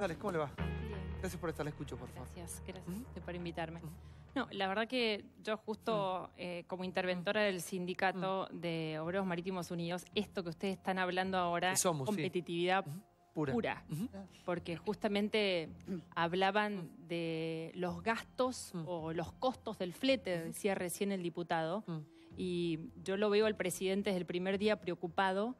Dale, ¿cómo le va? Bien. Gracias por estar, la escucho, por favor. Gracias, gracias por invitarme. No, la verdad que yo justo eh, como interventora del sindicato de Obreros Marítimos Unidos, esto que ustedes están hablando ahora, sí. competitividad Pura. porque justamente hablaban de los gastos o los costos del flete, decía recién el diputado, y yo lo veo al presidente desde el primer día preocupado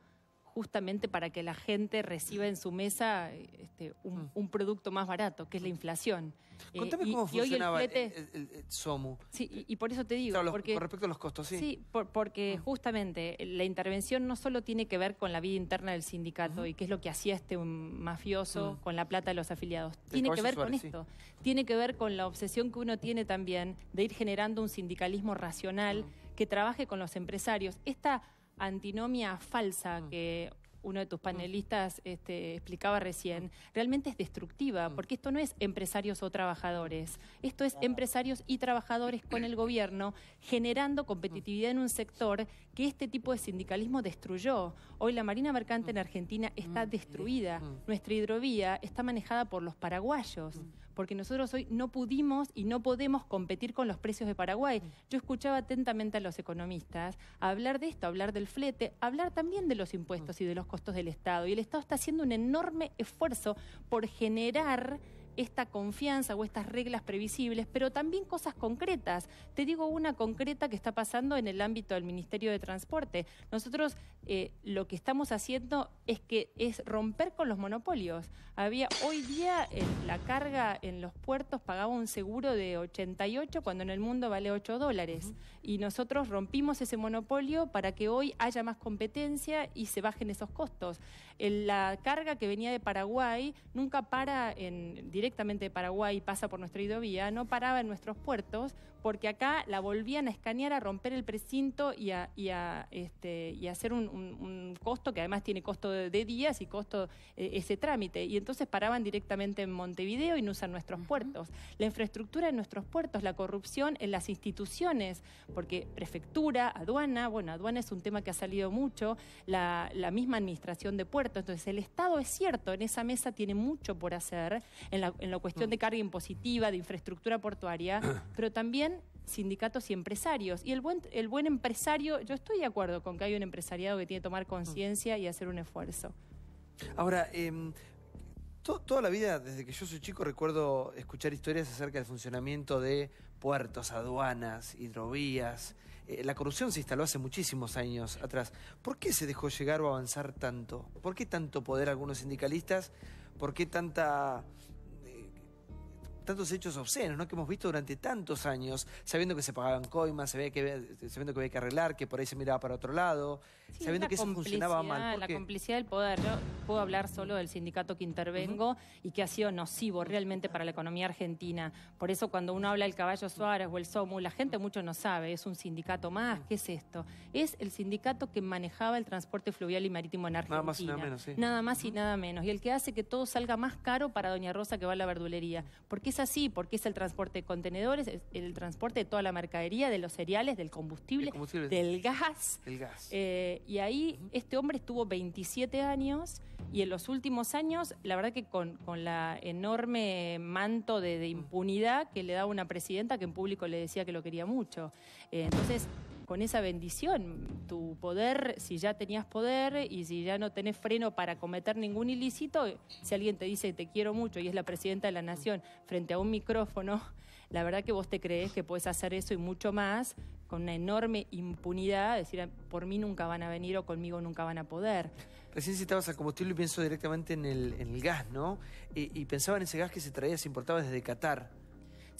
justamente para que la gente reciba en su mesa este, un, Mm. un producto más barato, que es la inflación. Eh, Contame y- cómo y hoy el funcionaba el, flete- el- el- el SOMU. Sí, y, y por eso te digo, Claro, los- porque, con respecto a los costos, sí. Sí, por- porque Mm. justamente la intervención no solo tiene que ver con la vida interna del sindicato y qué es lo que hacía este mafioso Mm. con la plata de los afiliados. Tiene que ver con sí. esto. Tiene que ver con la obsesión que uno tiene también de ir generando un sindicalismo racional Mm. que trabaje con los empresarios. Esta antinomia falsa Mm. que uno de tus panelistas este, explicaba recién, realmente es destructiva, Mm. porque esto no es empresarios o trabajadores, esto es empresarios y trabajadores con el gobierno generando competitividad en un sector que este tipo de sindicalismo destruyó. Hoy la Marina Mercante en Argentina está destruida, Mm. nuestra hidrovía está manejada por los paraguayos, porque nosotros hoy no pudimos y no podemos competir con los precios de Paraguay. Yo escuchaba atentamente a los economistas hablar de esto, hablar del flete, hablar también de los impuestos y de los costos del Estado. Y el Estado está haciendo un enorme esfuerzo por generar esta confianza o estas reglas previsibles, pero también cosas concretas. Te digo una concreta que está pasando en el ámbito del Ministerio de Transporte. Nosotros eh, lo que estamos haciendo es que es romper con los monopolios. Había hoy día eh, la carga en los puertos pagaba un seguro de 88 cuando en el mundo vale 8 dólares. Y nosotros rompimos ese monopolio para que hoy haya más competencia y se bajen esos costos. El- la carga que venía de Paraguay nunca para en, directamente de Paraguay y pasa por nuestra hidrovía, no paraba en nuestros puertos porque acá la volvían a escanear, a romper el precinto y a, y a, este, y a hacer un, un- un costo que además tiene costo de, de días y costo eh, ese trámite. Y entonces paraban directamente en Montevideo y no usan nuestros puertos. La infraestructura en nuestros puertos, la corrupción en las instituciones, porque prefectura, aduana, bueno, aduana es un tema que ha salido mucho, la, la misma administración de puertos. Entonces, el Estado es cierto, en esa mesa tiene mucho por hacer, en la, en la cuestión de carga impositiva, de infraestructura portuaria, pero también sindicatos y empresarios. Y el buen, el buen empresario, yo estoy de acuerdo con que hay un empresariado que tiene que tomar conciencia y hacer un esfuerzo. Ahora, to- toda la vida, desde que yo soy chico, recuerdo escuchar historias acerca del funcionamiento de puertos, aduanas, hidrovías. Eh, la corrupción se instaló hace muchísimos años atrás. ¿Por qué se dejó llegar o avanzar tanto? ¿Por qué tanto poder algunos sindicalistas? ¿Por qué tanta... tantos hechos obscenos, ¿no? Que hemos visto durante tantos años, sabiendo que se pagaban coimas, sabiendo que, sabiendo que había que arreglar, que por ahí se miraba para otro lado, Sí, sabiendo que eso funcionaba mal. ¿Por La complicidad del poder. Yo puedo hablar solo del sindicato que intervengo y que ha sido nocivo realmente para la economía argentina. Por eso cuando uno habla del Caballo Suárez o el SOMU, la gente mucho no sabe. Es un sindicato más. ¿Qué es esto? Es el sindicato que manejaba el transporte fluvial y marítimo en Argentina. Nada más y nada menos, sí. Nada más y nada menos. Y el que hace que todo salga más caro para Doña Rosa que va a la verdulería. Porque es así, porque es el transporte de contenedores, es el transporte de toda la mercadería, de los cereales, del combustible, El combustible. del gas. El gas. Eh, y ahí este hombre estuvo 27 años y en los últimos años, la verdad que con, con la enorme manto de, de impunidad que le daba una presidenta que en público le decía que lo quería mucho. Eh, entonces, con esa bendición, tu poder, si ya tenías poder y si ya no tenés freno para cometer ningún ilícito, si alguien te dice te quiero mucho y es la presidenta de la nación frente a un micrófono, la verdad que vos te crees que puedes hacer eso y mucho más con una enorme impunidad, decir por mí nunca van a venir o conmigo nunca van a poder. Recién citabas al combustible y pienso directamente en el, en el gas, ¿no? Y, y pensaba en ese gas que se traía, se importaba desde Qatar.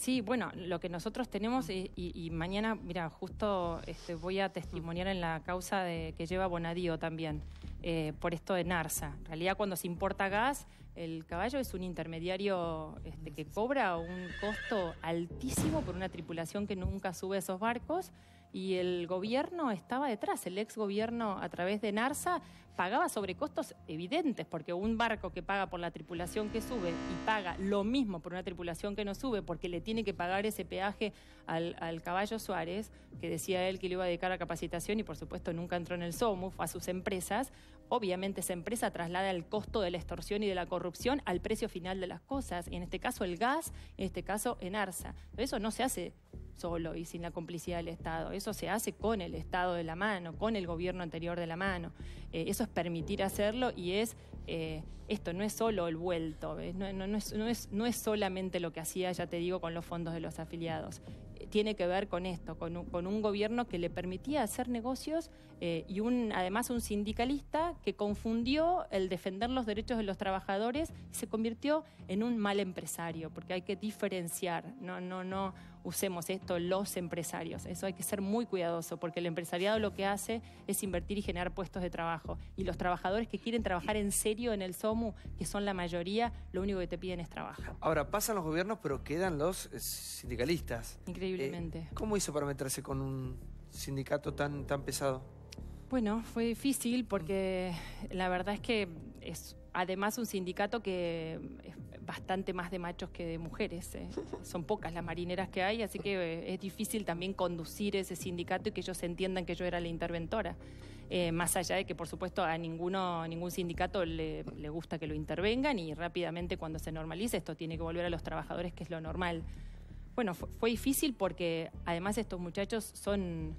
Sí, bueno, lo que nosotros tenemos, y, y mañana, mira, justo este, voy a testimoniar en la causa de, que lleva Bonadío también, eh, por esto de Narsa. En realidad, cuando se importa gas, el caballo es un intermediario este, que cobra un costo altísimo por una tripulación que nunca sube esos barcos. Y el gobierno estaba detrás, el ex gobierno a través de Narsa pagaba sobrecostos evidentes, porque un barco que paga por la tripulación que sube y paga lo mismo por una tripulación que no sube, porque le tiene que pagar ese peaje al, al caballo Suárez, que decía él que le iba a dedicar a capacitación y por supuesto nunca entró en el SOMU, fue a sus empresas, obviamente esa empresa traslada el costo de la extorsión y de la corrupción al precio final de las cosas, y en este caso el gas, en este caso en ARSA. Eso no se hace solo y sin la complicidad del Estado. Eso se hace con el Estado de la mano, con el gobierno anterior de la mano. Eh, eso es permitir hacerlo y es eh, esto, no es solo el vuelto, no, es, no, es, no es solamente lo que hacía, ya te digo, con los fondos de los afiliados tiene que ver con esto, con un, gobierno que le permitía hacer negocios eh, y un, además un sindicalista que confundió el defender los derechos de los trabajadores y se convirtió en un mal empresario, porque hay que diferenciar, no, no, no usemos esto los empresarios, eso hay que ser muy cuidadoso, porque el empresariado lo que hace es invertir y generar puestos de trabajo, y los trabajadores que quieren trabajar en serio en el SOMU, que son la mayoría, lo único que te piden es trabajo. Ahora, pasan los gobiernos, pero quedan los eh, sindicalistas. Increíble. Eh, ¿Cómo hizo para meterse con un sindicato tan, tan pesado? Bueno, fue difícil porque la verdad es que es además un sindicato que es bastante más de machos que de mujeres. Eh. Son pocas las marineras que hay, así que eh, es difícil también conducir ese sindicato y que ellos entiendan que yo era la interventora. más allá de que, por supuesto, a ninguno, ningún sindicato le, le gusta que lo intervengan y rápidamente cuando se normalice esto tiene que volver a los trabajadores, que es lo normal. Bueno, fue, difícil porque además estos muchachos son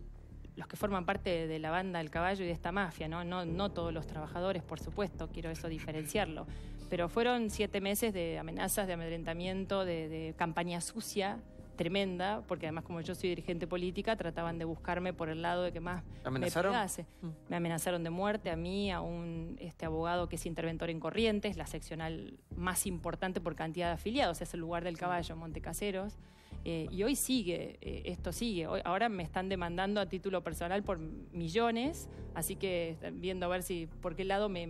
los que forman parte de la banda del caballo y de esta mafia, ¿no? No, no todos los trabajadores, por supuesto, quiero eso diferenciarlo. Pero fueron siete meses de amenazas, de amedrentamiento, de, campaña sucia, tremenda, porque además como yo soy dirigente política, trataban de buscarme por el lado de que más ¿Amenazaron? me pegase. Mm. Me amenazaron de muerte a mí, a un este abogado que es interventor en Corrientes, la seccional más importante por cantidad de afiliados, es el lugar del caballo, Montecaseros. Eh, y hoy sigue, eh, esto sigue. ahora me están demandando a título personal por millones, así que viendo a ver si por qué lado me,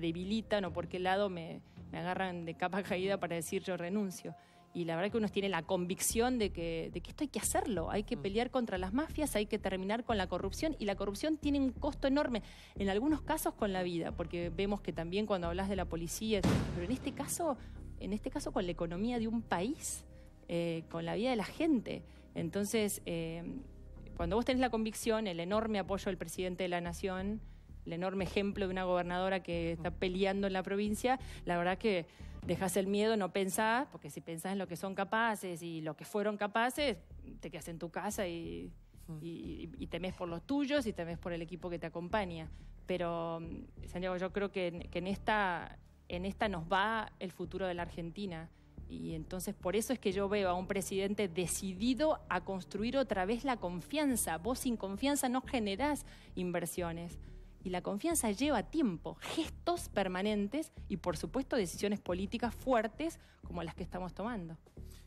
debilitan o por qué lado me, agarran de capa caída para decir yo renuncio. Y la verdad que uno tiene la convicción de que, de que esto hay que hacerlo, hay que mm. pelear contra las mafias, hay que terminar con la corrupción y la corrupción tiene un costo enorme, en algunos casos con la vida, porque vemos que también cuando hablas de la policía, pero en este caso, en este caso con la economía de un país, eh, con la vida de la gente. Entonces, eh, cuando vos tenés la convicción, el enorme apoyo del presidente de la Nación, el enorme ejemplo de una gobernadora que está peleando en la provincia, la verdad que dejas el miedo, no pensás, porque si pensás en lo que son capaces y lo que fueron capaces, te quedas en tu casa y, y, temes por los tuyos y temes por el equipo que te acompaña. Pero, Santiago, yo creo que, que en, esta, en esta nos va el futuro de la Argentina. Y entonces por eso es que yo veo a un presidente decidido a construir otra vez la confianza. Vos sin confianza no generás inversiones. Y la confianza lleva tiempo, gestos permanentes y por supuesto decisiones políticas fuertes como las que estamos tomando.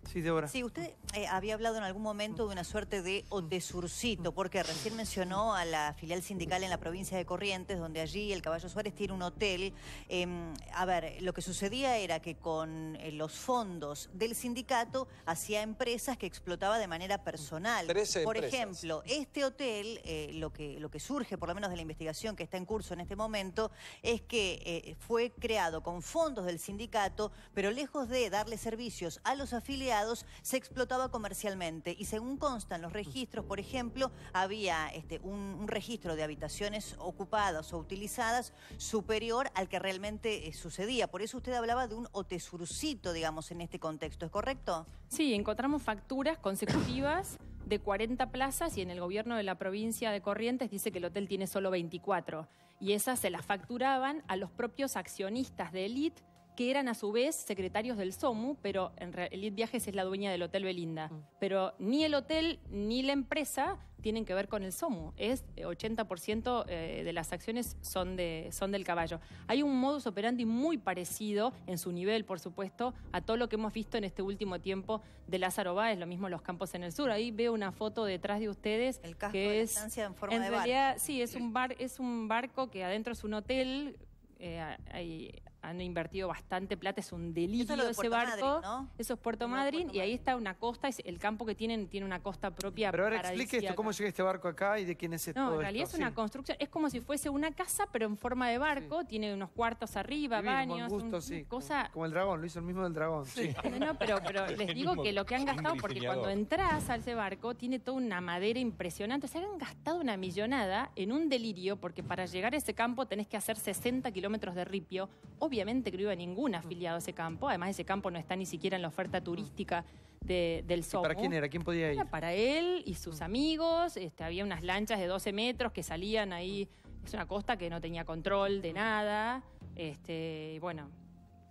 Sí, Débora. Sí, usted eh, había hablado en algún momento de una suerte de otesurcito, porque recién mencionó a la filial sindical en la provincia de Corrientes, donde allí el Caballo Suárez tiene un hotel. Em, a ver, lo que sucedía era que con eh, los fondos del sindicato hacía empresas que explotaba de manera personal. por ejemplo, este hotel, eh, lo, que, lo que surge, por lo menos de la investigación que está en curso en este momento, es que fue creado con fondos del sindicato, pero lejos de darle servicios a los afiliados, se explotaba comercialmente y según constan los registros, por ejemplo, había este, un, registro de habitaciones ocupadas o utilizadas superior al que realmente eh, sucedía. Por eso usted hablaba de un otesurcito, digamos, en este contexto, ¿es correcto? Sí, encontramos facturas consecutivas de 40 plazas y en el gobierno de la provincia de Corrientes dice que el hotel tiene solo 24 y esas se las facturaban a los propios accionistas de Elite que eran a su vez secretarios del SOMU, pero en Elite Viajes es la dueña del Hotel Belinda. Mm. Pero ni el hotel ni la empresa tienen que ver con el SOMU. Es 80% eh, eh, de las acciones son, de, son del caballo. Hay un modus operandi muy parecido, en su nivel, por supuesto, a todo lo que hemos visto en este último tiempo de Lázaro Báez, lo mismo los campos en el sur. Ahí veo una foto detrás de ustedes. El casco que de es, en forma en realidad, Sí, es un, bar, es un barco que adentro es un hotel. Eh, hay han invertido bastante plata, es un Eso delirio es lo de ese barco. Madryn, ¿no? Eso es Puerto es Madryn Puerto y ahí está una costa, es el campo que tienen tiene una costa propia Pero ahora explique esto. ¿cómo llega este barco acá y de quién es No, todo en esto? realidad es Sí. una construcción, es como si fuese una casa, pero en forma de barco, tiene unos cuartos arriba, Divino, baños, gusto, un- sí. cosa... Como, como el dragón, lo hizo el mismo del dragón. Sí. No, no, pero, pero les digo que lo que han gastado, porque cuando entras a ese barco tiene toda una madera impresionante, se han gastado una millonada en un delirio, porque para llegar a ese campo tenés que hacer 60 kilómetros de ripio. Obviamente que no iba ningún afiliado a ese campo, además ese campo no está ni siquiera en la oferta turística de- del ¿Y SOMU. para quién era? ¿Quién podía ir? Era para él y sus amigos, este, había unas lanchas de 12 metros que salían ahí, es una costa que no tenía control de nada, este, y bueno,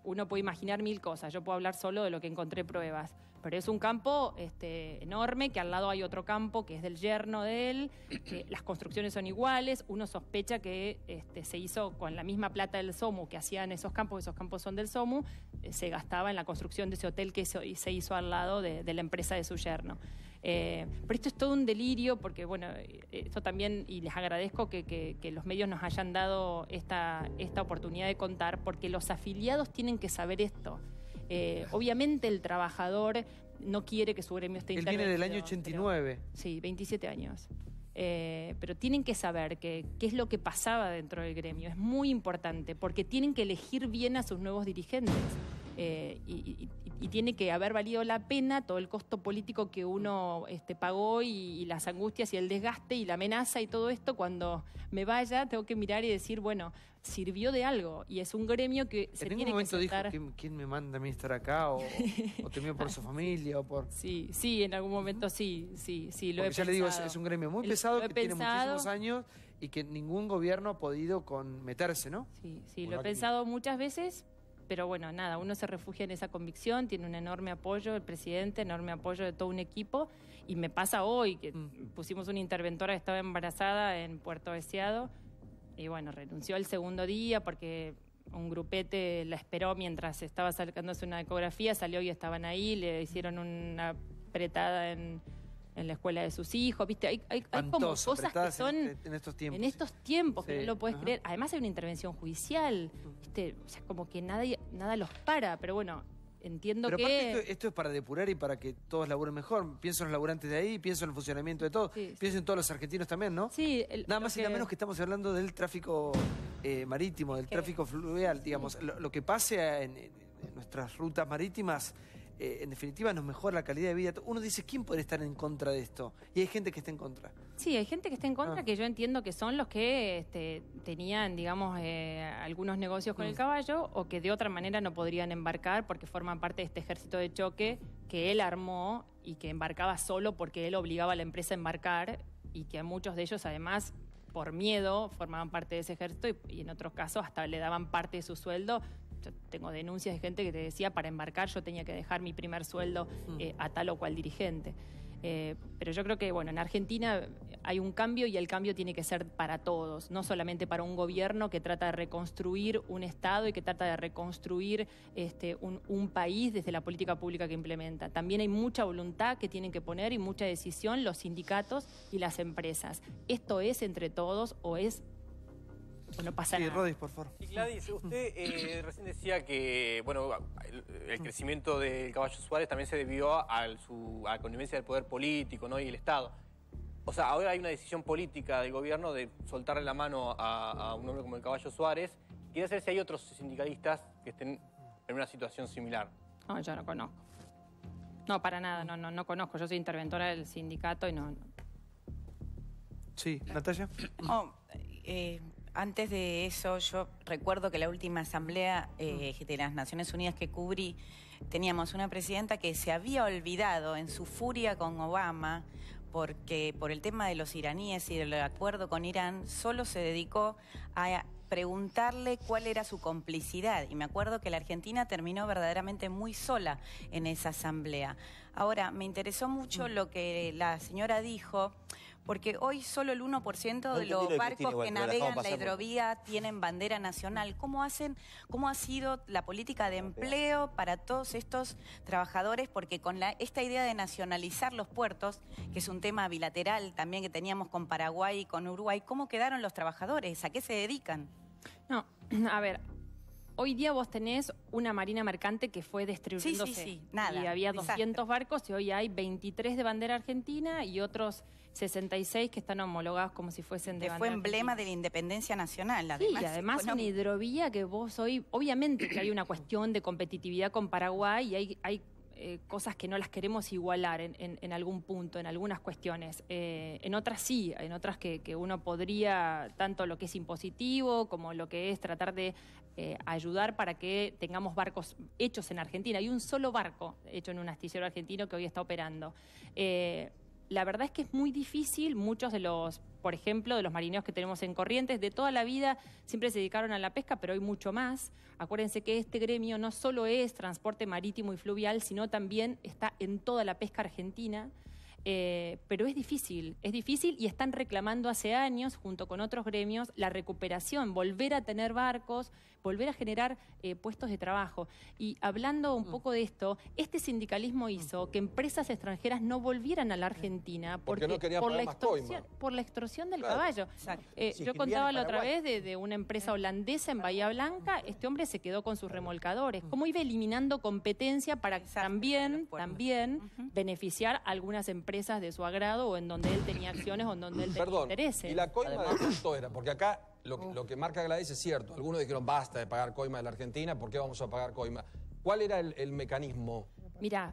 uno puede imaginar mil cosas, yo puedo hablar solo de lo que encontré pruebas, pero es un campo este, enorme, que al lado hay otro campo que es del yerno de él, que las construcciones son iguales, uno sospecha que este, se hizo con la misma plata del SOMU que hacían esos campos, esos campos son del SOMU, eh, se gastaba en la construcción de ese hotel que se, se hizo al lado de, de la empresa de su yerno. Eh, pero esto es todo un delirio porque, bueno, esto también, y les agradezco que, que- que los medios nos hayan dado esta, esta oportunidad de contar, porque los afiliados tienen que saber esto. Eh, obviamente el trabajador no quiere que su gremio esté Él viene del año intervenido, pero- 89. Sí, 27 años. Eh, pero tienen que saber que- qué es lo que pasaba dentro del gremio. Es muy importante porque tienen que elegir bien a sus nuevos dirigentes. Eh, y, y- y tiene que haber valido la pena todo el costo político que uno este, pagó y, y las angustias y el desgaste y la amenaza y todo esto. Cuando me vaya, tengo que mirar y decir, bueno, sirvió de algo. Y es un gremio que se en tiene momento dijo, sentar. ¿quién, quién me manda a mí estar acá? O, o temió por su familia, o por... Sí, sí, en algún momento sí, sí, sí, lo Porque he ya le digo, es, pensado. es un gremio muy pesado que tiene pensado. muchísimos años y que ningún gobierno ha podido con meterse, ¿no? Sí, sí, lo he pensado muchas veces, pero bueno, nada, uno se refugia en esa convicción, tiene un enorme apoyo del presidente, enorme apoyo de todo un equipo, y me pasa hoy que Mm. pusimos una interventora que estaba embarazada en Puerto Deseado, y bueno, renunció el segundo día porque un grupete la esperó mientras estaba sacándose una ecografía, salió y estaban ahí, le hicieron una apretada en, en la escuela de sus hijos, ¿viste? Hay, hay, hay como cosas que en son... este- en, estos tiempos. En estos tiempos que no lo puedes ajá. creer. Además hay una intervención judicial. ¿viste? O sea, como que nada, nada los para. Pero bueno, entiendo Pero que... aparte esto, esto es para depurar y para que todos laburen mejor. Pienso en los laburantes de ahí, pienso en el funcionamiento de todo. Sí, sí. Pienso en todos los argentinos también, ¿no? Sí, el- Nada más y nada menos que estamos hablando del tráfico eh, marítimo, del que- tráfico fluvial, digamos. Lo, lo que pase en nuestras rutas marítimas, eh, en definitiva, nos mejora la calidad de vida. Uno dice, ¿quién puede estar en contra de esto? Y hay gente que está en contra. Sí, hay gente que está en contra, Ah. que yo entiendo que son los que este, tenían, digamos, eh, algunos negocios con el Mm. caballo o que de otra manera no podrían embarcar porque forman parte de este ejército de choque que él armó y que embarcaba solo porque él obligaba a la empresa a embarcar y que a muchos de ellos además por miedo formaban parte de ese ejército y, y en otros casos hasta le daban parte de su sueldo. Yo tengo denuncias de gente que te decía para embarcar yo tenía que dejar mi primer sueldo Mm. eh, a tal o cual dirigente. Eh, pero yo creo que, bueno, en Argentina hay un cambio y el cambio tiene que ser para todos, no solamente para un gobierno que trata de reconstruir un Estado y que trata de reconstruir este, un, un país desde la política pública que implementa. También hay mucha voluntad que tienen que poner y mucha decisión los sindicatos y las empresas. Esto es entre todos o es no pasa Sí, nada. Rodis, por favor. Y Gladys, usted eh, recién decía que bueno, el, el crecimiento del caballo Suárez también se debió a, su, a la connivencia del poder político ¿no? y el Estado. O sea, ahora hay una decisión política del gobierno de soltarle la mano a, a un hombre como el caballo Suárez. Quería saber si hay otros sindicalistas que estén en una situación similar. No, yo no conozco. No, para nada, no, no, no conozco. Yo soy interventora del sindicato y no, no. Sí, Natalia. Oh, eh, antes de eso, yo recuerdo que la última asamblea eh, de las Naciones Unidas que cubrí, teníamos una presidenta que se había olvidado en su furia con Obama, porque por el tema de los iraníes y del acuerdo con Irán, solo se dedicó a preguntarle cuál era su complicidad. Y me acuerdo que la Argentina terminó verdaderamente muy sola en esa asamblea. Ahora, me interesó mucho lo que la señora dijo, porque hoy solo el 1% No de los de barcos Cristina igual, que la navegan la hidrovía tienen bandera nacional. ¿Cómo hacen, cómo ha sido la política de empleo para todos estos trabajadores? Porque con la, esta idea de nacionalizar los puertos, que es un tema bilateral también que teníamos con Paraguay y con Uruguay, ¿cómo quedaron los trabajadores? ¿A qué se dedican? No, a ver, hoy día vos tenés una marina mercante que fue destruyéndose. Sí, sí, sí, nada, Y había desastre. 200 barcos y hoy hay 23 de bandera argentina y otros 66 que están homologados como si fuesen de Que fue emblema argentina. de la independencia nacional. Sí, Además, y además una económica. hidrovía que vos hoy, obviamente que hay una cuestión de competitividad con Paraguay y hay, hay eh, cosas que no las queremos igualar en, algún punto, en algunas cuestiones. Eh, en otras sí, en otras que, uno podría, tanto lo que es impositivo como lo que es tratar de eh, ayudar para que tengamos barcos hechos en Argentina. Hay un solo barco hecho en un astillero argentino que hoy está operando. La verdad es que es muy difícil, muchos de los, por ejemplo, de los marineros que tenemos en Corrientes, de toda la vida siempre se dedicaron a la pesca, pero hoy mucho más. Acuérdense que este gremio no solo es transporte marítimo y fluvial, sino también está en toda la pesca argentina. Eh, pero es difícil, es difícil y están reclamando hace años, junto con otros gremios, la recuperación, volver a tener barcos, volver a generar eh, puestos de trabajo. Y hablando un poco de esto, este sindicalismo hizo que empresas extranjeras no volvieran a la Argentina Porque porque, no querían por, la extorsión, por la extorsión del Claro. caballo. Exacto. Eh, Si yo contaba la otra vez de, de una empresa holandesa en Bahía Blanca, este hombre se quedó con sus remolcadores. ¿Cómo iba eliminando competencia para Exacto, también, también beneficiar a algunas empresas de su agrado o en donde él tenía acciones o en donde él tenía Perdón, intereses? ¿y la coima de cuánto era? Porque acá lo, que- lo que marca Gladys es cierto. Algunos dijeron, basta de pagar coima de la Argentina, ¿por qué vamos a pagar coima? ¿Cuál era el, el mecanismo? Mira,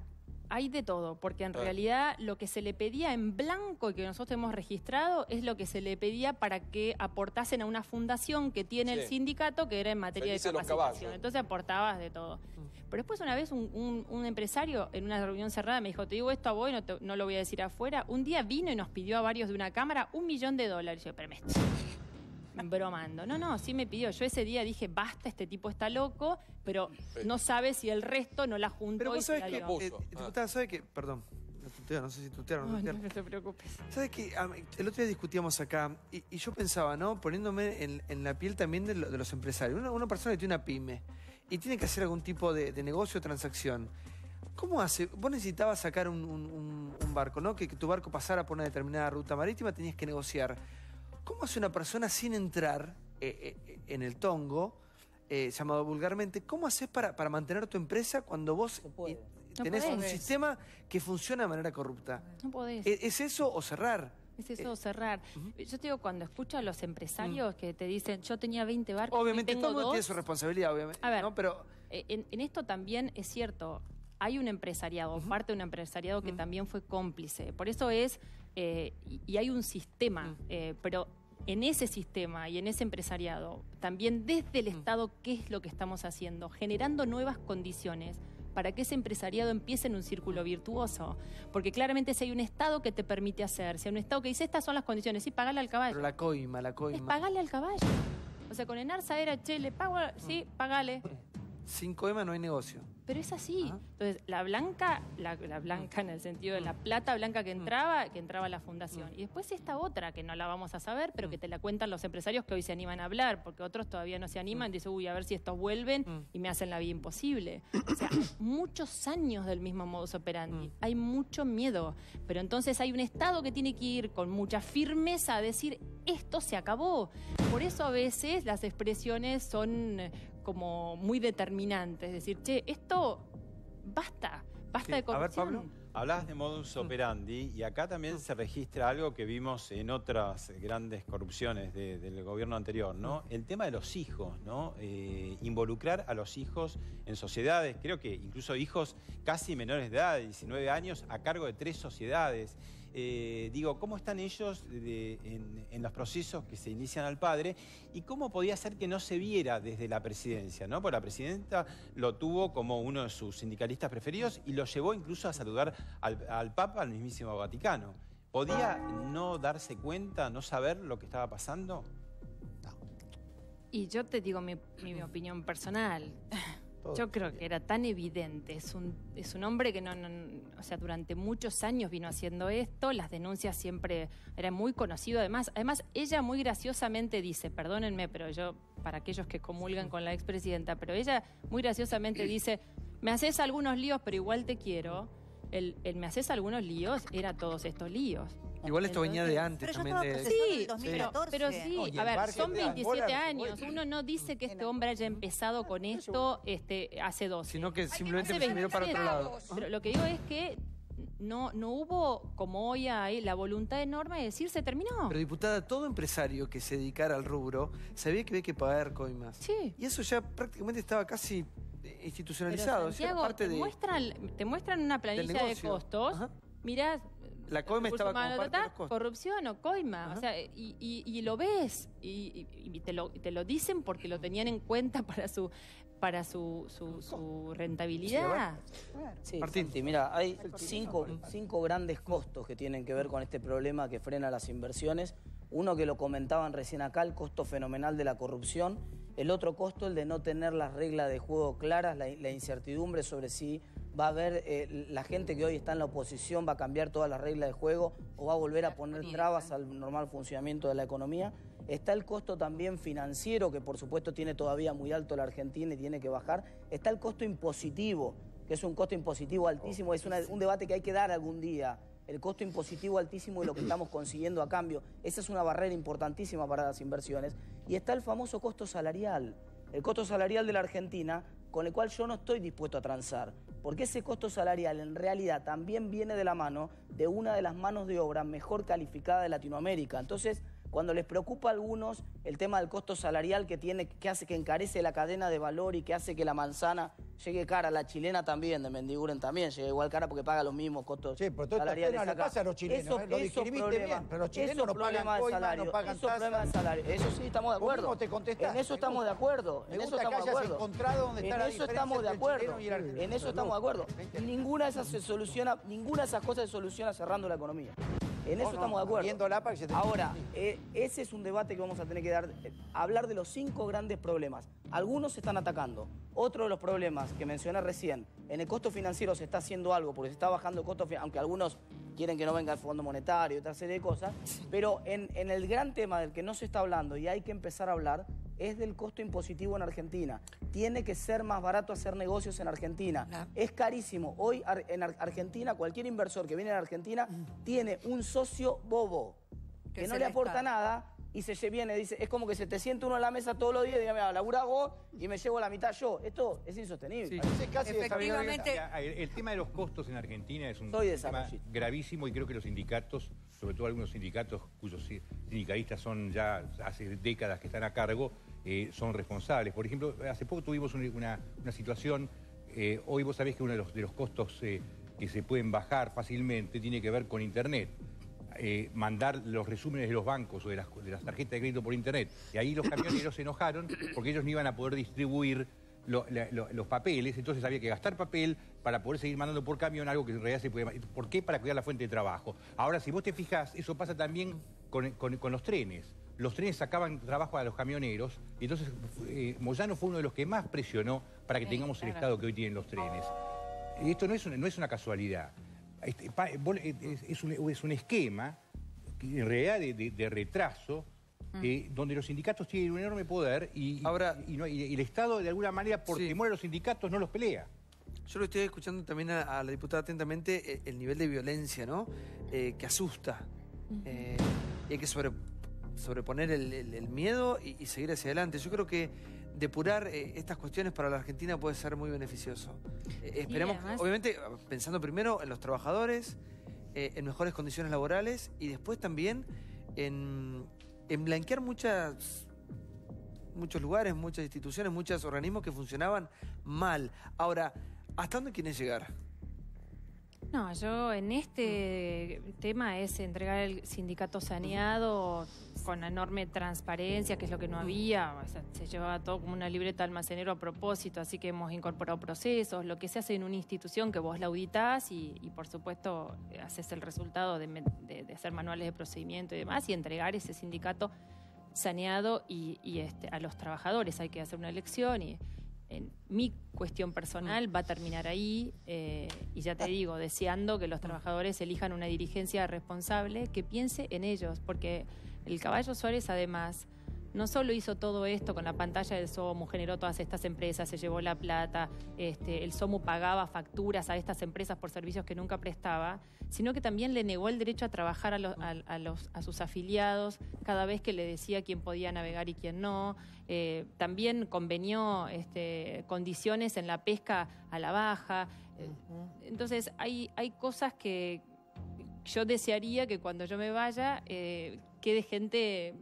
hay de todo, porque en realidad lo que se le pedía en blanco y que nosotros hemos registrado es lo que se le pedía para que aportasen a una fundación que tiene el sindicato que era en materia de capacitación. Entonces aportabas de todo. Pero después una vez un, un- un empresario en una reunión cerrada me dijo, te digo esto a vos y no, te- no lo voy a decir afuera. Un día vino y nos pidió a varios de una cámara un millón de dólares. Y yo, pero me bromando. No, no, sí me pidió. Yo ese día dije, basta, este tipo está loco, pero no sabe si el resto no la juntó Pero y vos se sabés la que, dio. puso. eh, Ah. diputada, ¿sabe que Perdón, la tuteo, no sé si tutear o no no, no te preocupes. ¿Sabes qué? A mí- El otro día discutíamos acá y, y yo pensaba, ¿no? Poniéndome en, en la piel también de, lo- de los empresarios. Una, una persona que tiene una pyme y tiene que hacer algún tipo de, de negocio o transacción. ¿Cómo hace? Vos necesitabas sacar un, un- un- un barco, ¿no? Que, que tu barco pasara por una determinada ruta marítima, tenías que negociar. ¿Cómo hace una persona sin entrar eh, eh, en el tongo, eh, llamado vulgarmente, cómo haces para, para mantener tu empresa cuando vos eh, No tenés un sistema que funciona de manera corrupta? No podés. ¿E- ¿Es eso o cerrar? Es eso, cerrar. Yo te digo, cuando escucho a los empresarios que te dicen, yo tenía 20 barcos, Obviamente, tengo todo tiene dos", su responsabilidad, obviamente. A ver. ¿no? Pero Eh, En, en esto también es cierto, hay un empresariado, parte de un empresariado que también fue cómplice. Por eso es, eh, y, y hay un sistema, eh, pero en ese sistema y en ese empresariado, también desde el Estado, ¿qué es lo que estamos haciendo? Generando nuevas condiciones para que ese empresariado empiece en un círculo virtuoso. Porque claramente si hay un Estado que te permite hacer, si hay un Estado que dice, estas son las condiciones, sí, pagale al caballo. pero la coima, la Es coima. pagale al caballo. O sea, con Enarza era, che, le pago, a- sí, pagale. Sin coima no hay negocio. Pero es así. Entonces, la blanca, la, la blanca en el sentido de la plata blanca que entraba, que entraba a la fundación. Y después esta otra, que no la vamos a saber, pero que te la cuentan los empresarios que hoy se animan a hablar, porque otros todavía no se animan, dicen, uy, a ver si estos vuelven y me hacen la vida imposible. O sea, muchos años del mismo modus operandi. Hay mucho miedo. Pero entonces hay un Estado que tiene que ir con mucha firmeza a decir, esto se acabó. Por eso a veces las expresiones son eh, como muy determinantes. Es decir, che, esto basta, basta Sí. de A ver, corrupción. Pablo. Hablabas de modus operandi y acá también se registra algo que vimos en otras grandes corrupciones de- del gobierno anterior, ¿no? El tema de los hijos, ¿no? Eh, involucrar a los hijos en sociedades, creo que incluso hijos casi menores de edad, de 19 años, a cargo de tres sociedades. Eh, digo, ¿cómo están ellos en, los procesos que se inician al padre? ¿Y cómo podía ser que no se viera desde la presidencia? ¿no? Porque la presidenta lo tuvo como uno de sus sindicalistas preferidos y lo llevó incluso a saludar al, Papa, al mismísimo Vaticano. ¿Podía no darse cuenta, no saber lo que estaba pasando? Y yo te digo mi opinión personal. Yo creo que era tan evidente. Es un, es un hombre que no, no- o sea, durante muchos años vino haciendo esto. Las denuncias siempre era muy conocido. Además, además ella muy graciosamente dice, perdónenme, pero yo para aquellos que comulgan con la expresidenta, pero ella muy graciosamente dice, me haces algunos líos, pero igual te quiero. El, el me haces algunos líos era todos estos líos. Igual esto venía de antes Pero yo también. estaba de- Sí, pero, 2014. pero sí, No, a ver, son de Angola 27 se años. Uno no dice que este hombre haya empezado con esto este, hace 12. Sino que simplemente se miró para otro 27. lado. Pero lo que digo es que no, no hubo, como hoy hay, la voluntad enorme de decir se terminó. Pero diputada, todo empresario que se dedicara al rubro sabía que había que pagar coimas. Sí. Y eso ya prácticamente estaba casi eh, institucionalizado. Pero o sea, era Santiago, parte te, de, muestran, te muestran una planilla de costos, Ajá. mirás... La coima estaba como parte de ta, los costos. Corrupción o coima, Ajá. o sea, y, y- y lo ves, y, y- y te, lo, te lo dicen porque lo tenían en cuenta para su para su, su, su rentabilidad. Sí, Martín. Santi, mira, hay cinco, cinco grandes costos que tienen que ver con este problema que frena las inversiones. Uno que lo comentaban recién acá, el costo fenomenal de la corrupción. El otro costo, el de no tener las reglas de juego claras, la, la incertidumbre sobre si va a haber, eh, la gente que hoy está en la oposición va a cambiar todas las reglas de juego o va a volver a poner trabas al normal funcionamiento de la economía. Está el costo también financiero, que por supuesto tiene todavía muy alto la Argentina y tiene que bajar. Está el costo impositivo, que es un costo impositivo altísimo, es una- un debate que hay que dar algún día. El costo impositivo altísimo y lo que estamos consiguiendo a cambio. Esa es una barrera importantísima para las inversiones. Y está el famoso costo salarial. El costo salarial de la Argentina, con el cual yo no estoy dispuesto a transar. Porque ese costo salarial en realidad también viene de la mano de una de las manos de obra mejor calificada de Latinoamérica. Entonces, cuando les preocupa a algunos el tema del costo salarial que tiene, que hace que encarece la cadena de valor y que hace que la manzana llegue cara, la chilena también, de Mendiguren también llega igual cara porque paga los mismos costos Sí, pero salariales no le acá. pasa a los chilenos, Eso- ¿eh? Lo esos bien, pero los chilenos no pagan salario, no pagan esos problemas de salario, eso sí estamos de acuerdo. te. En eso estamos de acuerdo. En eso estamos de acuerdo. en eso estamos de acuerdo. En eso estamos de acuerdo. Ninguna de esas se soluciona, ninguna de esas cosas se soluciona cerrando la economía. En eso no, estamos de acuerdo. Ahora, eh, ese es un debate que vamos a tener que dar, eh, hablar de los cinco grandes problemas. Algunos se están atacando. Otro de los problemas que mencioné recién, en el costo financiero se está haciendo algo porque se está bajando el costo financiero, aunque algunos quieren que no venga el Fondo Monetario y otra serie de cosas, pero en, en el gran tema del que no se está hablando y hay que empezar a hablar es del costo impositivo en Argentina. Tiene que ser más barato hacer negocios en Argentina. Es carísimo. Hoy ar- en Ar- Argentina, cualquier inversor que viene a Argentina tiene un socio bobo que, Que no le aporta Estado. nada y se viene, dice, es como que se te siente uno en la mesa todos los días y diga, mira, labura vos y me llevo la mitad yo. Esto es insostenible. Parece casi Efectivamente, El, el tema de los costos en Argentina es un Soy tema gravísimo y creo que los sindicatos, sobre todo algunos sindicatos cuyos si- sindicalistas son ya hace décadas que están a cargo, eh, son responsables. Por ejemplo, hace poco tuvimos un- una, una situación, eh, hoy vos sabés que uno de los, de los costos eh, que se pueden bajar fácilmente tiene que ver con Internet. Eh, mandar los resúmenes de los bancos o de las, de las tarjetas de crédito por internet. Y ahí los camioneros se enojaron porque ellos no iban a poder distribuir lo- la- lo- los papeles, entonces había que gastar papel para poder seguir mandando por camión algo que en realidad se puede... ¿Por qué? Para cuidar la fuente de trabajo. Ahora, si vos te fijas, eso pasa también con, con- con los trenes. Los trenes sacaban trabajo a los camioneros y entonces eh, Moyano fue uno de los que más presionó para que Sí, tengamos el estado que hoy tienen los trenes. Y esto no es una, no es una casualidad. Este, pa- vos- es, es un, es un esquema que en realidad de, de- de retraso eh, donde los sindicatos tienen un enorme poder y, Ahora- y, no- y- y el Estado de alguna manera por Sí. temor a los sindicatos no los pelea. Yo lo estoy escuchando también a, a la diputada atentamente, eh, el nivel de violencia, ¿no? Eh, que asusta. Eh, y hay que sobre- sobreponer el, el- el miedo y, y seguir hacia adelante. Yo creo que depurar eh, estas cuestiones para la Argentina puede ser muy beneficioso. Eh, esperemos, además- obviamente, pensando primero en los trabajadores, eh, en mejores condiciones laborales y después también en, en blanquear muchas muchos lugares, muchas instituciones, muchos organismos que funcionaban mal. Ahora, ¿hasta dónde quieren llegar? No, yo en este tema es entregar el sindicato saneado con enorme transparencia, que es lo que no había. O sea, se llevaba todo como una libreta almacenero a propósito, así que hemos incorporado procesos, lo que se hace en una institución que vos la auditás y, por supuesto haces el resultado de hacer manuales de procedimiento y demás y entregar ese sindicato saneado y, y, este, a los trabajadores. Hay que hacer una elección y en mi cuestión personal va a terminar ahí eh, y ya te digo, deseando que los trabajadores elijan una dirigencia responsable que piense en ellos, porque el caballo Suárez además no solo hizo todo esto con la pantalla del SOMU, generó todas estas empresas, se llevó la plata, este, el SOMU pagaba facturas a estas empresas por servicios que nunca prestaba, sino que también le negó el derecho a trabajar a, los- a- a los, a sus afiliados cada vez que le decía quién podía navegar y quién no. Eh, también convenió este, condiciones en la pesca a la baja. Entonces, hay, hay cosas que yo desearía que cuando yo me vaya eh, quede gente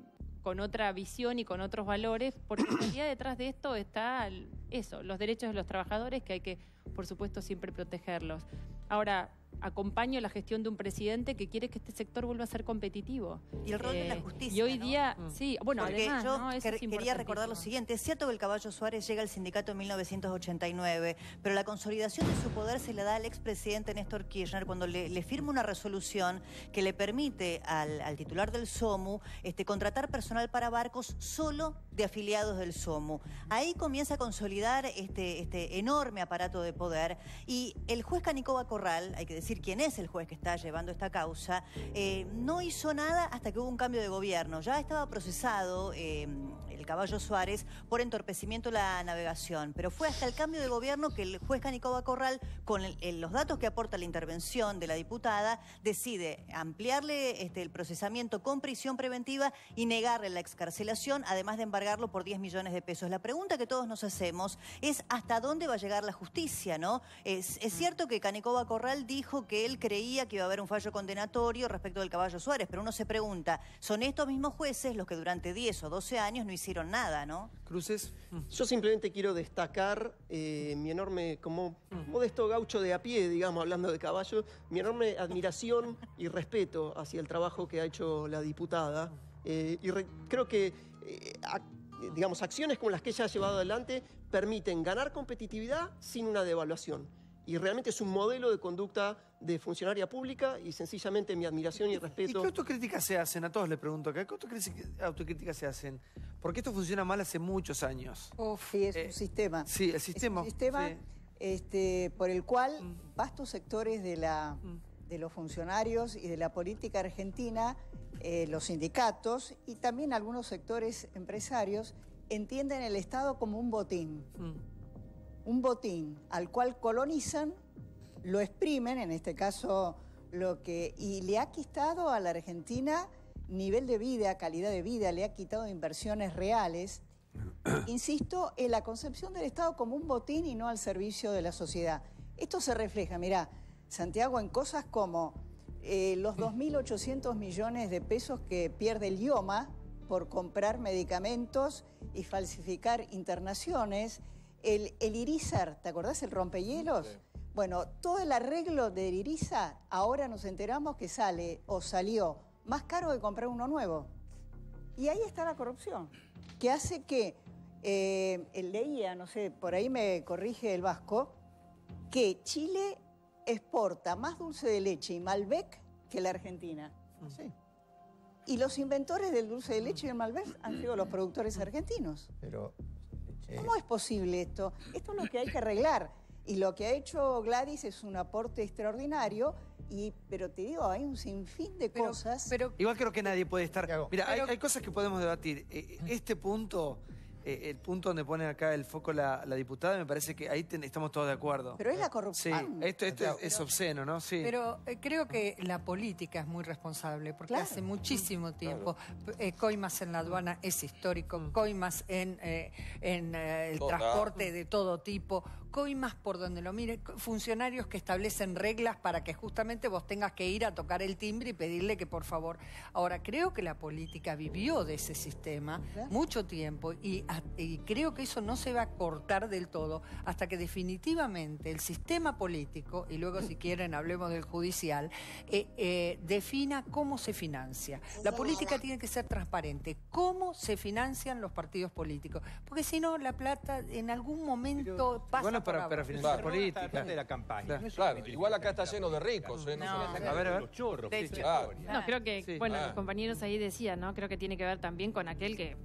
con otra visión y con otros valores, porque en realidad detrás de esto está eso, los derechos de los trabajadores que hay que, por supuesto, siempre protegerlos. Ahora, acompaño la gestión de un presidente que quiere que este sector vuelva a ser competitivo. Y el rol de la Eh, justicia, Y hoy ¿no? día, sí, bueno, Porque además, yo ¿no? Eso quer- es quería recordar lo siguiente. Es cierto que el caballo Suárez llega al sindicato en 1989, pero la consolidación de su poder se le da al expresidente Néstor Kirchner cuando le, le firma una resolución que le permite al, al titular del SOMU este, contratar personal para barcos solo de afiliados del SOMU. Ahí comienza a consolidar este, este enorme aparato de poder y el juez Canicoba Corral, hay que decir quién es el juez que está llevando esta causa, eh, no hizo nada hasta que hubo un cambio de gobierno. Ya estaba procesado eh, el caballo Suárez por entorpecimiento de la navegación, pero fue hasta el cambio de gobierno que el juez Canicoba Corral, con los datos que aporta la intervención de la diputada, decide ampliarle este, el procesamiento con prisión preventiva y negarle la excarcelación, además de embargarlo por 10 millones de pesos. La pregunta que todos nos hacemos es hasta dónde va a llegar la justicia, ¿no? Es, es cierto que Canicoba Corral dijo que él creía que iba a haber un fallo condenatorio respecto del caballo Suárez, pero uno se pregunta, ¿son estos mismos jueces los que durante 10 o 12 años no hicieron nada, ¿no? Cruces. Yo simplemente quiero destacar eh, mi enorme, como modesto gaucho de a pie, digamos, hablando de caballo, mi enorme admiración y respeto hacia el trabajo que ha hecho la diputada. Eh, y re- creo que, eh, digamos, acciones como las que ella ha llevado adelante permiten ganar competitividad sin una devaluación. Y realmente es un modelo de conducta de funcionaria pública y sencillamente mi admiración y ¿Y respeto. qué autocríticas se hacen? A todos le pregunto acá. ¿Qué autocríticas- autocríticas se hacen? Porque esto funciona mal hace muchos años. Sí, es Eh, un sistema. Sí, el Es sistema. un sistema sí. este, por el cual Mm. vastos sectores de, la, de los funcionarios y de la política argentina, eh, los sindicatos y también algunos sectores empresarios entienden el Estado como un botín. Mm. Un botín al cual colonizan, lo exprimen, en este caso lo que. y le ha quitado a la Argentina nivel de vida, calidad de vida, le ha quitado inversiones reales insisto, en la concepción del Estado como un botín y no al servicio de la sociedad. Esto se refleja, mirá, Santiago, en cosas como eh, los 2.800 millones de pesos que pierde el IOMA por comprar medicamentos y falsificar internaciones, el, el Irizar, ¿te acordás el rompehielos? Bueno, todo el arreglo del Irizar, ahora nos enteramos que sale o salió más caro que comprar uno nuevo. Y ahí está la corrupción, que hace que, eh, leía, no sé, por ahí me corrige el vasco, que Chile exporta más dulce de leche y Malbec que la Argentina. Sí. Y los inventores del dulce de leche y el Malbec han sido los productores argentinos. Pero ¿Cómo es posible esto? Esto es lo que hay que arreglar. Y lo que ha hecho Gladys es un aporte extraordinario, y, pero te digo, hay un sinfín de Pero, cosas. pero Igual creo que nadie puede estar. Mira, hay cosas que podemos debatir. Eh, Este punto, eh, el punto donde pone acá el foco la, la diputada, me parece que ahí ten- estamos todos de acuerdo. pero es la Sí, corrupción. esto, esto es, obsceno, ¿no? Sí. Pero eh, creo que la política es muy responsable, porque Claro. hace muchísimo tiempo eh, coimas en la aduana es histórico, coimas en, eh, en eh, el Total. transporte de todo tipo, coimas por donde lo mire, funcionarios que establecen reglas para que justamente vos tengas que ir a tocar el timbre y pedirle que por favor. Ahora, creo que la política vivió de ese sistema mucho tiempo y, creo que eso no se va a cortar del todo hasta que definitivamente el sistema político, y luego si quieren hablemos del judicial, eh, eh, defina cómo se financia. La política tiene que ser transparente. ¿Cómo se financian los partidos políticos? Porque si no, la plata en algún momento pasa bueno, para, para financiar Claro. política. De la campaña. Claro. No igual acá está lleno de ricos, ¿eh? No A ver, a ver. Los chorros. De hecho. No, creo que, Sí. bueno, Ah. los compañeros ahí decían, ¿no? Creo que tiene que ver también con aquel que,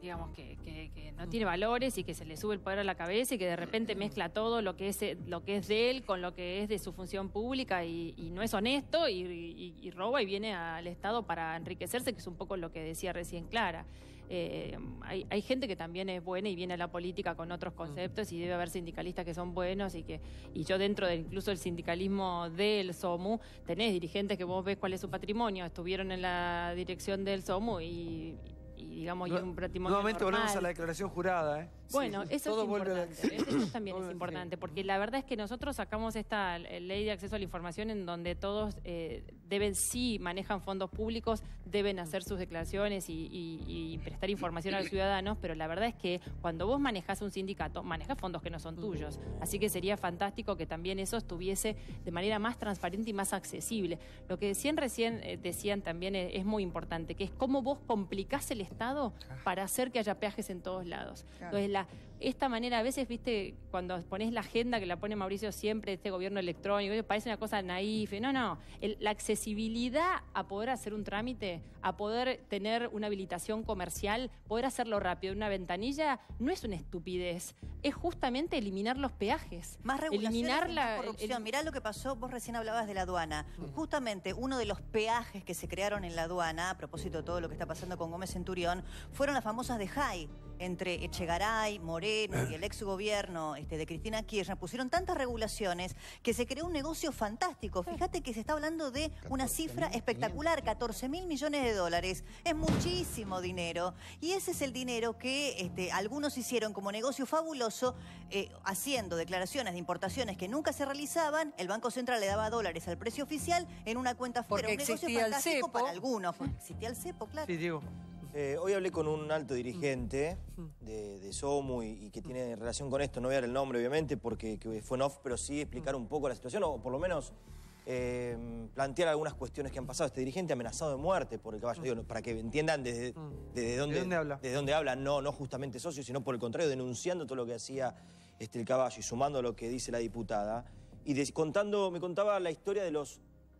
digamos, que, que- que no tiene valores y que se le sube el poder a la cabeza y que de repente mezcla todo lo que es, eh, lo que es de él con lo que es de su función pública y, y no es honesto y, y- y roba y viene al Estado para enriquecerse, que es un poco lo que decía recién Clara. Eh, hay, hay gente que también es buena y viene a la política con otros conceptos y debe haber sindicalistas que son buenos y que y yo dentro de incluso el sindicalismo del SOMU tenés dirigentes que vos ves cuál es su patrimonio, estuvieron en la dirección del SOMU y, y digamos y un patrimonio Nuevamente normal. volvemos a la declaración jurada, ¿eh? Bueno, Sí, eso es importante. Eso también es importante, porque la verdad es que nosotros sacamos esta eh, ley de acceso a la información en donde todos eh, deben, sí, manejan fondos públicos, deben hacer sus declaraciones y, y- y prestar información a los ciudadanos, pero la verdad es que cuando vos manejás un sindicato, manejás fondos que no son tuyos. Así que sería fantástico que también eso estuviese de manera más transparente y más accesible. Lo que decían recién, eh, decían también es, es muy importante, que es cómo vos complicás el Estado para hacer que haya peajes en todos lados. Entonces, la, esta manera, a veces, viste, cuando pones la agenda que la pone Mauricio siempre, este gobierno electrónico, parece una cosa naif. No, no. El- la accesibilidad a poder hacer un trámite, a poder tener una habilitación comercial, poder hacerlo rápido en una ventanilla, no es una estupidez. Es justamente eliminar los peajes. Más regulaciones eliminar la más corrupción. el- Mirá lo que pasó, vos recién hablabas de la aduana. Justamente uno de los peajes que se crearon en la aduana, a propósito de todo lo que está pasando con Gómez Centurión, fueron las famosas de JAI, entre Echegaray, Moreno y el ex gobierno este, de Cristina Kirchner. Pusieron tantas regulaciones que se creó un negocio fantástico. Fíjate que se está hablando de una cifra espectacular, 14 mil millones de dólares. Es muchísimo dinero. Y ese es el dinero que este, algunos hicieron como negocio fabuloso, eh, haciendo declaraciones de importaciones que nunca se realizaban. El Banco Central le daba dólares al precio oficial en una cuenta fuera. Porque un negocio existía el fantástico cepo. para algunos. Existía el cepo, claro. Sí, Diego. Eh, hoy hablé con un alto dirigente de, de SOMU y, y que tiene relación con esto. No voy a dar el nombre, obviamente, porque que fue en off, pero sí explicar un poco la situación o por lo menos eh, plantear algunas cuestiones que han pasado. Este dirigente amenazado de muerte por el caballo, digo, para que entiendan desde, desde dónde, ¿De dónde habla? desde dónde habla, no, no justamente socio, sino por el contrario, denunciando todo lo que hacía este, el caballo y sumando lo que dice la diputada. Y contando, me contaba la historia de los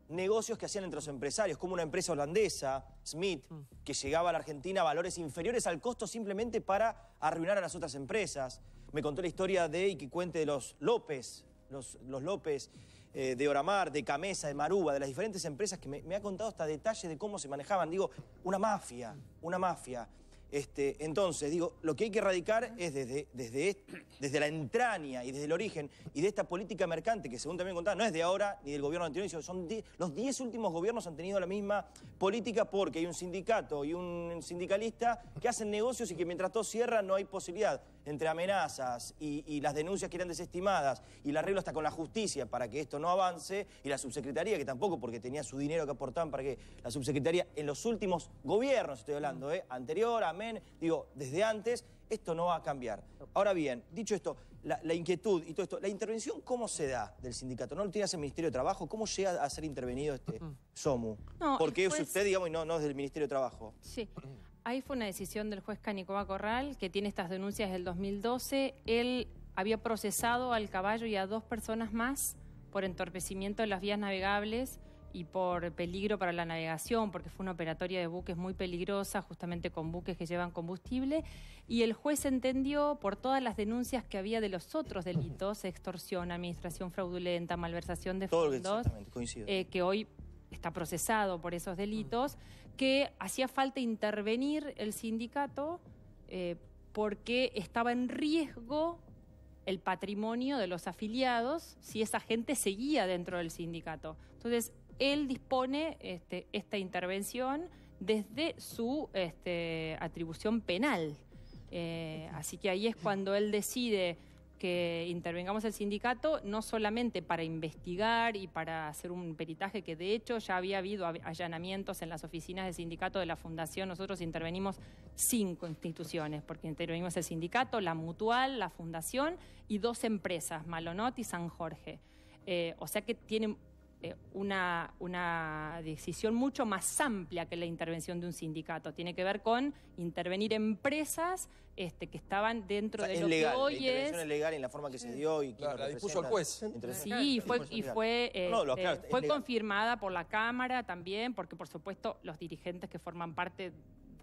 negocios que hacían entre los empresarios, como una empresa holandesa, Smith, que llegaba a la Argentina a valores inferiores al costo simplemente para arruinar a las otras empresas. Me contó la historia de, y que cuente de los López, los, los López eh, de Oramar, de Camesa, de Maruba, de las diferentes empresas que me, me ha contado hasta detalles de cómo se manejaban. Digo, una mafia, una mafia. Este, entonces, digo, lo que hay que erradicar es desde, desde, desde la entraña y desde el origen y de esta política mercante que según también contaba, no es de ahora ni del gobierno anterior, sino son die- los 10 últimos gobiernos han tenido la misma política porque hay un sindicato y un sindicalista que hacen negocios y que mientras todo cierra no hay posibilidad entre amenazas y, y las denuncias que eran desestimadas y el arreglo hasta con la justicia para que esto no avance y la subsecretaría que tampoco porque tenía su dinero que aportaban para que la subsecretaría en los últimos gobiernos estoy hablando, ¿eh? anterior, amén, digo, desde antes, esto no va a cambiar. Ahora bien, dicho esto, la, la inquietud y todo esto, la intervención, ¿cómo se da del sindicato? ¿No lo tiene el Ministerio de Trabajo? ¿Cómo llega a ser intervenido este SOMU? No, ¿Por qué es pues- usted, digamos, y no, no es del Ministerio de Trabajo? Sí. Ahí fue una decisión del juez Canicoba Corral, que tiene estas denuncias del 2012. Él había procesado al caballo y a dos personas más por entorpecimiento de las vías navegables y por peligro para la navegación, porque fue una operatoria de buques muy peligrosa, justamente con buques que llevan combustible. Y el juez entendió por todas las denuncias que había de los otros delitos, extorsión, administración fraudulenta, malversación de fondos, eh, que hoy está procesado por esos delitos, que hacía falta intervenir el sindicato eh, porque estaba en riesgo el patrimonio de los afiliados si esa gente seguía dentro del sindicato. Entonces, él dispone este, esta intervención desde su este, atribución penal. Eh, así que ahí es cuando él decide que intervengamos el sindicato, no solamente para investigar y para hacer un peritaje, que de hecho ya había habido allanamientos en las oficinas del sindicato de la Fundación. Nosotros intervenimos cinco instituciones, porque intervenimos el sindicato, la Mutual, la Fundación y dos empresas, Malonot y San Jorge. Eh, o sea que tienen una, una decisión mucho más amplia que la intervención de un sindicato. Tiene que ver con intervenir empresas este, que estaban dentro O sea, de es lo legal, que la hoy intervención es... es legal en la forma que se dio y La- la dispuso el juez. Sí, y fue, y fue, No, lo este, aclaro, es fue legal. confirmada por la Cámara también, porque por supuesto los dirigentes que forman parte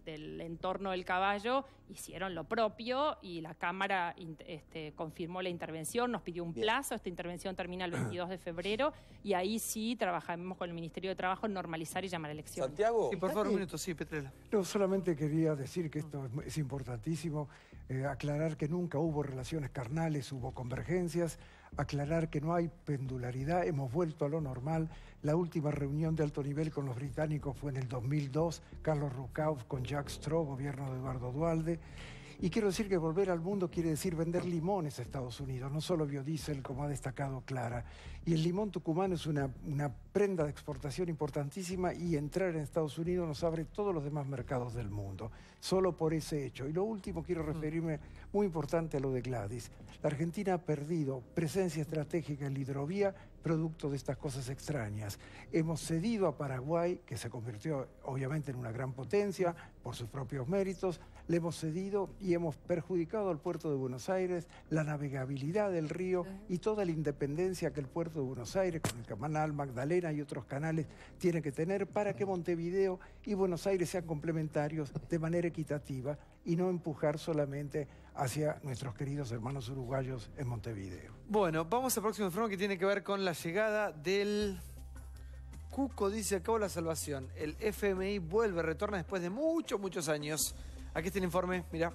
del entorno del caballo hicieron lo propio y la Cámara este, confirmó la intervención, nos pidió un plazo, esta intervención termina el 22 de febrero y ahí sí trabajamos con el Ministerio de Trabajo en normalizar y llamar a elecciones. Santiago. Sí, por favor, un minuto, sí, Petrela. No, solamente quería decir que esto es, es importantísimo, eh, aclarar que nunca hubo relaciones carnales, hubo convergencias, aclarar que no hay pendularidad, hemos vuelto a lo normal. La última reunión de alto nivel con los británicos fue en el 2002, Carlos Rucauf con Jack Straw, gobierno de Eduardo Dualde. Y quiero decir que volver al mundo quiere decir vender limones a Estados Unidos, no solo biodiesel, como ha destacado Clara. Y el limón tucumano es una, una prenda de exportación importantísima y entrar en Estados Unidos nos abre todos los demás mercados del mundo, solo por ese hecho. Y lo último, quiero referirme muy importante a lo de Gladys. La Argentina ha perdido presencia estratégica en la hidrovía producto de estas cosas extrañas. Hemos cedido a Paraguay, que se convirtió obviamente en una gran potencia por sus propios méritos, le hemos cedido y hemos perjudicado al puerto de Buenos Aires, la navegabilidad del río y toda la independencia que el puerto de Buenos Aires, con el canal Magdalena y otros canales, tiene que tener para que Montevideo y Buenos Aires sean complementarios de manera equitativa y no empujar solamente hacia nuestros queridos hermanos uruguayos en Montevideo. Bueno, vamos al próximo informe que tiene que ver con la llegada del Cuco, dice acabo la salvación. El FMI vuelve, retorna después de muchos, muchos años. Aquí está el informe, mira.